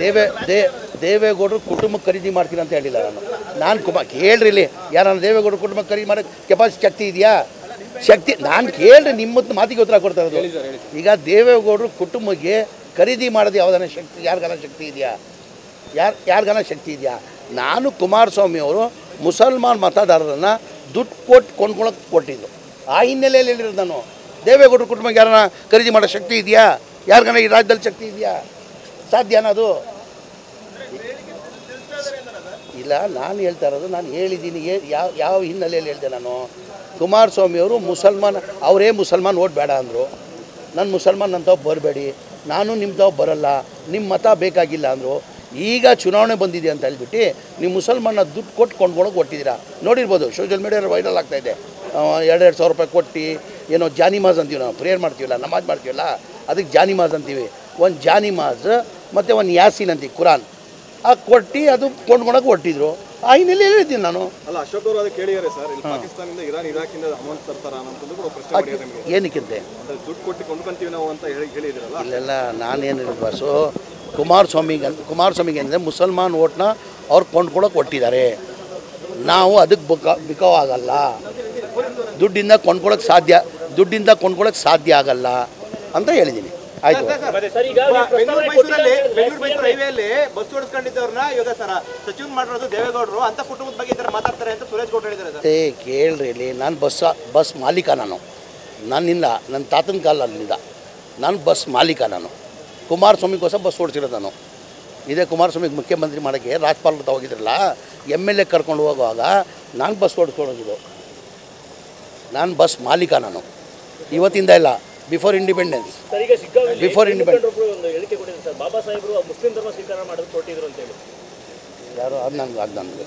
ದೇವೇ they ದೇವೇಗೌಡರು ಕುಟುಂಬ ಖರೀದಿ ಮಾಡ್ತೀನಿ ಅಂತ ಹೇಳಿಲ್ಲ ನಾನು. ನಾನು ಕುಮ ಕೇಳ್ರಿ ಇಲ್ಲಿ. ಯಾರು ದೇವೇಗೌಡರು ಕುಟುಂಬ ಖರೀದಿ ಮಾಡೋಕ್ಕೆ ಕೆಪಾಸಿಟಿ ಶಕ್ತಿ ಇದೆಯಾ? ಶಕ್ತಿ ನಾನು ಕೇಳ್ರಿ ನಿಮ್ಮ ಮಾತಿಗೆ ಉತ್ತರ ಕೊಡ್ತಾ ಇರೋದು. ಈಗ ದೇವೇಗೌಡರು ಕುಟುಂಬಕ್ಕೆ ಖರೀದಿ ಮಾಡೋದು ಯಾವ್ದಾನ ಶಕ್ತಿ ಯಾರಿಗಾನ ಶಕ್ತಿ ಇದೆಯಾ? ಯಾರು ಯಾರಿಗಾನ ಶಕ್ತಿ ಇದೆಯಾ? ನಾನು ಕುಮಾರಸ್ವಾಮಿ ಅವರು ಮುಸಲ್ಮಾನ್ ಮತದಾರರನ್ನು ದುಡ್ಡು ಕೊಟ್ಟು ಕೊಂಡ್ಕೊಳಕ್ಕೆ ಕೊಟ್ಟಿದ್ದು. ಆ ಹಿನ್ನೆಲೆಯಲ್ಲಿ ಹೇಳಿರೋದು ನಾನು. ದೇವೇಗೌಡರ ಕುಟುಂಬಕ್ಕೆ ಯಾರನ್ನ ಖರೀದಿ ಮಾಡೋ ಶಕ್ತಿ ಇದೆಯಾ? ಯಾರಿಗಾನ ಈ ರಾಜ್ಯದಲ್ಲಿ ಶಕ್ತಿ ಇದೆಯಾ? ಸಾಧ್ಯನಾ ಅದು? ಇಲ್ಲ, ನಾನು ಹೇಳ್ತಾ ಇರೋದು, ನಾನು ಹೇಳಿದ್ದೀನಿ ಯಾವ ಯಾವ ಹಿನ್ನೆಲೆಯಲ್ಲಿ ಹೇಳಿದೆ ನಾನು? ಕುಮಾರಸ್ವಾಮಿ ಅವರು ಮುಸಲ್ಮಾನ್, ಅವರೇ ಮುಸಲ್ಮಾನ್ ಓಟ್ ಬೇಡ ಅಂದರು. ನಾನು ಮುಸಲ್ಮಾನ್ ಅಂತಾವ್ ಬರಬೇಡಿ, ನಾನು ನಿಮ್ಮ ತಾವು ಬರಲ್ಲ ನಿಮ್ಮ ಮತ ಬೇಕಾಗಿಲ್ಲ ಅಂದರು. ಈಗ ಚುನಾವಣೆ ಬಂದಿದೆ ಅಂತ ಹೇಳ್ಬಿಟ್ಟು ನೀವು ಮುಸಲ್ಮಾನ ದುಡ್ಡು ಕೊಟ್ಟು ಕೊಂಡ್ಕೊಳಕ್ಕೆ ಕೊಟ್ಟಿದ್ದೀರಾ ನೋಡಿರ್ಬೋದು ಸೋಷಿಯಲ್ ಮೀಡಿಯಾದಲ್ಲಿ ವೈರಲ್ ಆಗ್ತಾ ಇದೆ. ಎರಡೆರಡು ಸಾವಿರ ರೂಪಾಯಿ ಕೊಟ್ಟು ಏನೋ ಜಾನಿಮಾಜ್ ಅಂತೀವಿ ನಾವು ಪ್ರೇಯರ್ ಮಾಡ್ತೀವಲ್ಲ ನಮಾಜ್ ಮಾಡ್ತೀವಲ್ಲ ಅದಕ್ಕೆ ಜಾನಿಮಾಜ್ ಅಂತೀವಿ. ಒಂದು ಜಾನಿಮಾಜ್ ಮತ್ತು ಒಂದು ಯಾಸೀನ್ ಅಂತೀವಿ ಕುರಾನ್. ಆ ಕೊಟ್ಟು ಅದು ಕೊಂಡ್ಕೊಳಕ್ಕೆ ಹೊಟ್ಟಿದ್ರು ಆ ಹಿನ್ನೆಲೆ ಹೇಳಿದ್ದೀನಿ ನಾನು. ಅಲ್ಲ ಅಶೋಕ್ ಅವರು ಅದಕ್ಕೆ ಕೇಳಿದ್ದಾರೆ ಸರ್ ಇಲ್ಲಿ ಪಾಕಿಸ್ತಾನದಿಂದ ಇರಾನ್ ಇರಾಕಿಂದ ಅಮೌಂಟ್ ತರ್ತಾರ ಅನ್ನೋದು ಕೂಡ ಪ್ರಶ್ನೆ ಮಾಡಿದ್ದಾರೆ ನಿಮಗೆ. ಏನಕ್ಕಿಂತೆ? ದುಡ್ಡು ಕೊಟ್ಟು ಕೊಂಡ್ಕೊಂತೀವಿ ನಾವು ಅಂತ ಹೇಳಿ ಹೇಳಿದಿರಲ್ಲ ಇಲ್ಲೆಲ್ಲ ನಾನೇನು ಹೇಳಿದ್ವಾ ಸೊ ಕುಮಾರಸ್ವಾಮಿಗೆ ಅಂತ ಕುಮಾರಸ್ವಾಮಿಗೆ ಅಂದರೆ ಮುಸಲ್ಮಾನ್ ಓಟ್ನ ಅವ್ರು ಕೊಂಡ್ಕೊಳಕ್ಕೆ ಕೊಟ್ಟಿದ್ದಾರೆ ನಾವು ಅದಕ್ಕೆ ಬುಕ ಬಿಕಾವ್ ಆಗಲ್ಲ. ದುಡ್ಡಿಂದ ಕೊಂಡ್ಕೊಳಕ್ಕೆ ಸಾಧ್ಯ. ದುಡ್ಡಿಂದ ಕೊಂಡ್ಕೊಳಕ್ಕೆ ಸಾಧ್ಯ ಆಗಲ್ಲ ಅಂತ ಹೇಳಿದ್ದೀನಿ. ಆಯ್ತು. ಸರ್ ಈಗ ನೀವು ಬೆಂಗಳೂರು ಪ್ರಸ್ತಾವನೆ ಮೈಸೂರಲ್ಲಿ ಕೊಟ್ಟಿದ್ದಾರೆ. ಬೆಂಗಳೂರು ಬಸ್ ಓಡಿಸ್ಕೊಂಡಿದ್ದವ್ರನ್ನ ಇವಾಗ ಸರ ಸಚಿವ ಮಾಡಿರೋದು ದೇವೇಗೌಡರು ಅಂತ ಕುಟುಂಬದ ಬಗ್ಗೆ ಈ ತರ ಮಾತಾಡ್ತಾರೆ ಅಂತ ಸುರೇಶ್ ಗೌಡ ಹೇಳಿದ್ದಾರೆ ಸರ್. ಏ ಕೇಳ್ರಿ ಇಲ್ಲಿ. ನಾನು ಬಸ್ ಬಸ್ ಮಾಲೀಕ ನಾನು. ನಾನಿಲ್ಲ ನನ್ನ ತಾತನ ಕಾಲದಿಂದ ನಾನು ಬಸ್ ಮಾಲೀಕ ನಾನು. ಕುಮಾರಸ್ವಾಮಿಗೋಸ್ಕರ ಬಸ್ ಓಡಿಸಿರೋದು ನಾನು. ಇದೇ ಕುಮಾರಸ್ವಾಮಿಗೆ ಮುಖ್ಯಮಂತ್ರಿ ಮಾಡೋಕ್ಕೆ ರಾಜ್ಪಾಲ್ ತೊಗೋಗಿದ್ರಲ್ಲ ಹೋಗಿದ್ರಲ್ಲ ಎಂ ಎಲ್ ಎ ಕರ್ಕೊಂಡು ಹೋಗುವಾಗ ನಾನು ಬಸ್ ಓಡಿಸ್ಕೊಂಡು ಹೋಗಿದ್ದು. ನಾನು ಬಸ್ ಮಾಲೀಕ ನಾನು. ಇವತ್ತಿಂದ ಇಲ್ಲ before independence before independence Baba ಸಾಹೇಬರು ಮುಸ್ಲಿಂ ಧರ್ಮ ಸ್ವೀಕಾರ ಮಾಡೋದು ಕೊಟ್ಟಿದ್ರು ಅಂತ ಹೇಳಿ. ಯಾರು ಅದು ನನಗೆ ಅದು ನನಗೆ